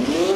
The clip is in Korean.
Yeah.